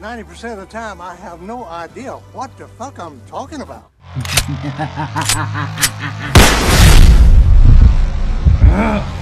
90% of the time, I have no idea what the fuck I'm talking about.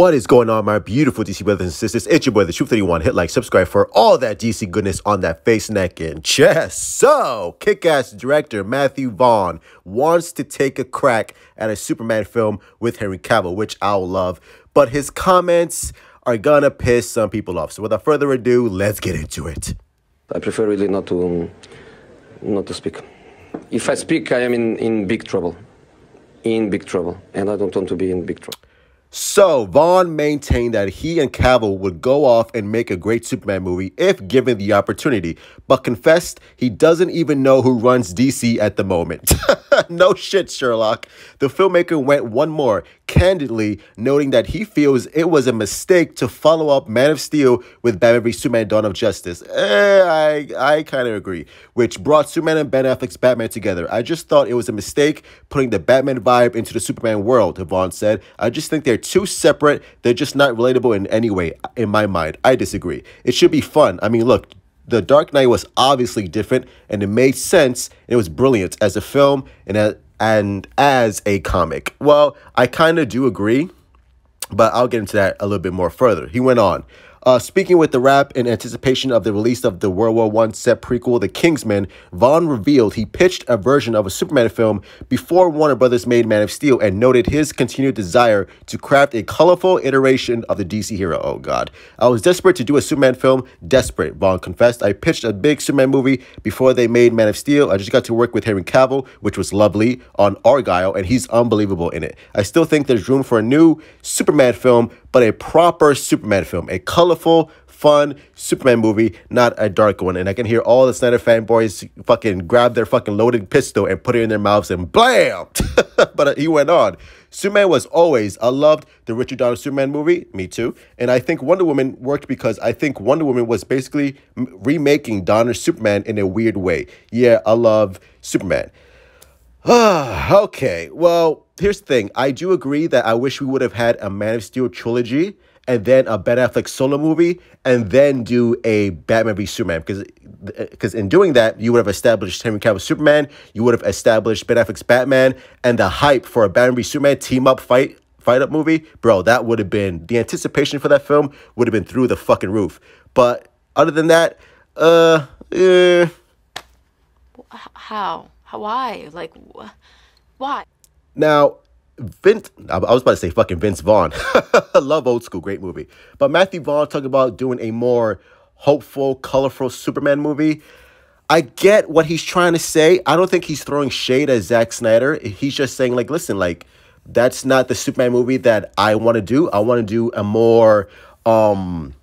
What is going on, my beautiful DC brothers and sisters? It's your boy, the Truth 31. Hit like, subscribe for all that DC goodness on that face, neck, and chest. So, kick ass director Matthew Vaughn wants to take a crack at a Superman film with Henry Cavill, which I'll love. But his comments are gonna piss some people off. So, without further ado, let's get into it. I prefer really not to um, not to speak. If I speak, I am in, in big trouble. In big trouble. And I don't want to be in big trouble. So, Vaughn maintained that he and Cavill would go off and make a great Superman movie if given the opportunity, but confessed he doesn't even know who runs DC at the moment. no shit, Sherlock. The filmmaker went one more, candidly noting that he feels it was a mistake to follow up Man of Steel with Batman v Superman Dawn of Justice. Eh, I, I kind of agree, which brought Superman and Ben Affleck's Batman together. I just thought it was a mistake putting the Batman vibe into the Superman world, Vaughn said. I just think they're too separate. They're just not relatable in any way, in my mind. I disagree. It should be fun. I mean, look, The Dark Knight was obviously different, and it made sense. It was brilliant as a film and as, and as a comic. Well, I kind of do agree, but I'll get into that a little bit more further. He went on. Uh, speaking with the Wrap in anticipation of the release of the World War I set prequel, The King's Man, Vaughn revealed he pitched a version of a Superman film before Warner Brothers made Man of Steel and noted his continued desire to craft a colorful iteration of the DC hero. Oh, God. I was desperate to do a Superman film. Desperate, Vaughn confessed. I pitched a big Superman movie before they made Man of Steel. I just got to work with Henry Cavill, which was lovely, on Argylle, and he's unbelievable in it. I still think there's room for a new Superman film, but a proper Superman film, a colorful, fun Superman movie, not a dark one. And I can hear all the Snyder fanboys fucking grab their fucking loaded pistol and put it in their mouths and blam! but uh, he went on. Superman was always, I loved the Richard Donner Superman movie, me too. And I think Wonder Woman worked because I think Wonder Woman was basically remaking Donner's Superman in a weird way. Yeah, I love Superman. okay, well, here's the thing. I do agree that I wish we would have had a Man of Steel trilogy and then a Ben Affleck solo movie and then do a Batman v Superman because because in doing that you would have established Henry Cavill Superman, you would have established Ben Affleck's Batman, and the hype for a Batman v Superman team up fight fight up movie, bro. That would have been the anticipation for that film would have been through the fucking roof. But other than that, uh, eh. How? How? Why? Like, wh- why? Now, Vince, I was about to say fucking Vince Vaughn. Love old school, great movie. But Matthew Vaughn talking about doing a more hopeful, colorful Superman movie. I get what he's trying to say. I don't think he's throwing shade at Zack Snyder. He's just saying, like, listen, like, that's not the Superman movie that I want to do. I want to do a more um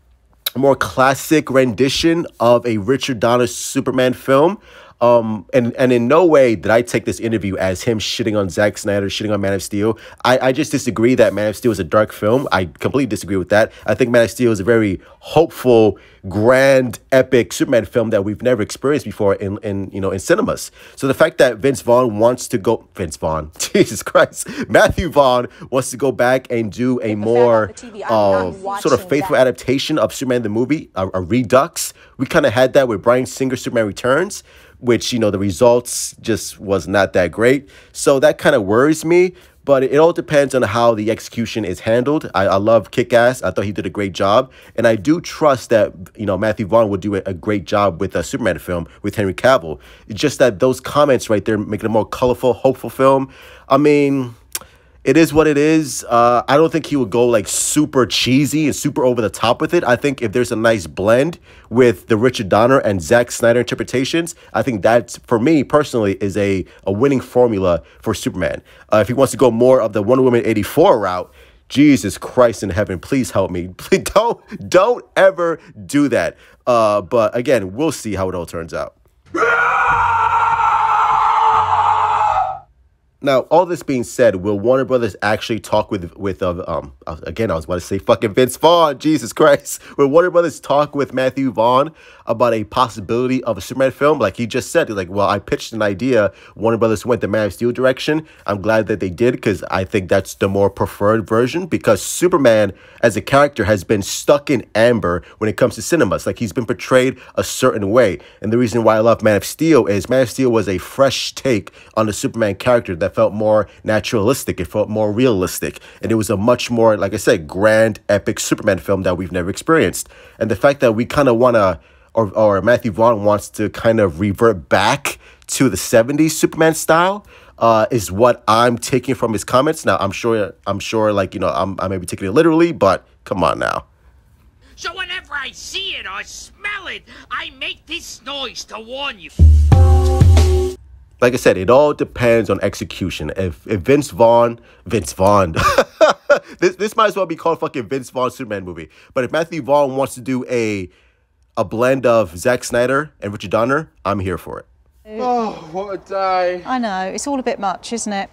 more classic rendition of a Richard Donner Superman film. Um, and and in no way did I take this interview as him shitting on Zack Snyder, shitting on Man of Steel. I, I just disagree that Man of Steel is a dark film. I completely disagree with that. I think Man of Steel is a very hopeful, grand, epic Superman film that we've never experienced before in, in you know in cinemas. So the fact that Vince Vaughn wants to go Vince Vaughn, Jesus Christ, Matthew Vaughn wants to go back and do a more uh, sort of faithful adaptation of Superman the movie, a, a redux. We kind of had that with Bryan Singer Superman Returns which you know the results just was not that great. So that kind of worries me. But it all depends on how the execution is handled. I, I love Kick Ass. I thought he did a great job. And I do trust that, you know, Matthew Vaughn would do a, a great job with a Superman film with Henry Cavill. It's just that those comments right there make it a more colorful, hopeful film. I mean, it is what it is. Uh, I don't think he would go like super cheesy and super over the top with it. I think if there's a nice blend with the Richard Donner and Zack Snyder interpretations, I think that for me personally is a, a winning formula for Superman. Uh, if he wants to go more of the Wonder Woman 84 route, Jesus Christ in heaven, please help me. Please don't don't ever do that. Uh, but again, we'll see how it all turns out. Now, all this being said, will Warner Brothers actually talk with with uh, um again? I was about to say fucking Vince Vaughn. Jesus Christ! Will Warner Brothers talk with Matthew Vaughn about a possibility of a Superman film? Like he just said, like, well, I pitched an idea. Warner Brothers went the Man of Steel direction. I'm glad that they did because I think that's the more preferred version. Because Superman as a character has been stuck in amber when it comes to cinemas. Like he's been portrayed a certain way, and the reason why I love Man of Steel is Man of Steel was a fresh take on the Superman character that felt more naturalistic. It felt more realistic. And it was a much more, like I said, grand, epic Superman film that we've never experienced. And the fact that we kind of want to, or, or Matthew Vaughn wants to kind of revert back to the 70s Superman style. Uh, is what I'm taking from his comments. Now, I'm sure, I'm sure, like you know, I'm, I may be taking it literally, but come on now. So whenever I see it or smell it, I make this noise to warn you like I said, it all depends on execution. If, if Vince Vaughn, Vince Vaughn, this this might as well be called fucking Vince Vaughn Superman movie. But if Matthew Vaughn wants to do a a blend of Zack Snyder and Richard Donner, I'm here for it. Oh, what a day! I know it's all a bit much, isn't it?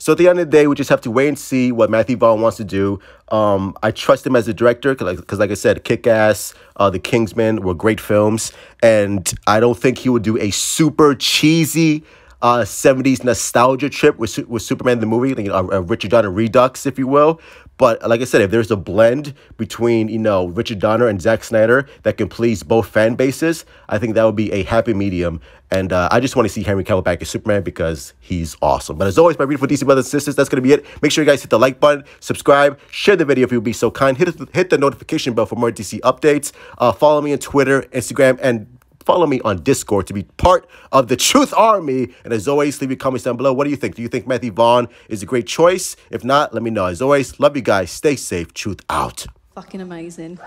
So at the end of the day, we just have to wait and see what Matthew Vaughn wants to do. Um, I trust him as a director because, like, like, I said, Kick Ass, uh, The Kingsman were great films, and I don't think he would do a super cheesy uh, 70s nostalgia trip with, with Superman the movie, know, a, a Richard Donner redux, if you will. But like I said, if there's a blend between, you know, Richard Donner and Zack Snyder that can please both fan bases, I think that would be a happy medium. And uh, I just want to see Henry Cavill back as Superman because he's awesome. But as always, my beautiful DC brothers and sisters, that's going to be it. Make sure you guys hit the like button, subscribe, share the video if you'd be so kind. Hit, hit the notification bell for more DC updates. Uh, follow me on Twitter, Instagram, and follow me on Discord to be part of the Truth Army. And as always, leave your comments down below. What do you think? Do you think Matthew Vaughn is a great choice? If not, let me know. As always, love you guys. Stay safe. Truth out. Fucking amazing.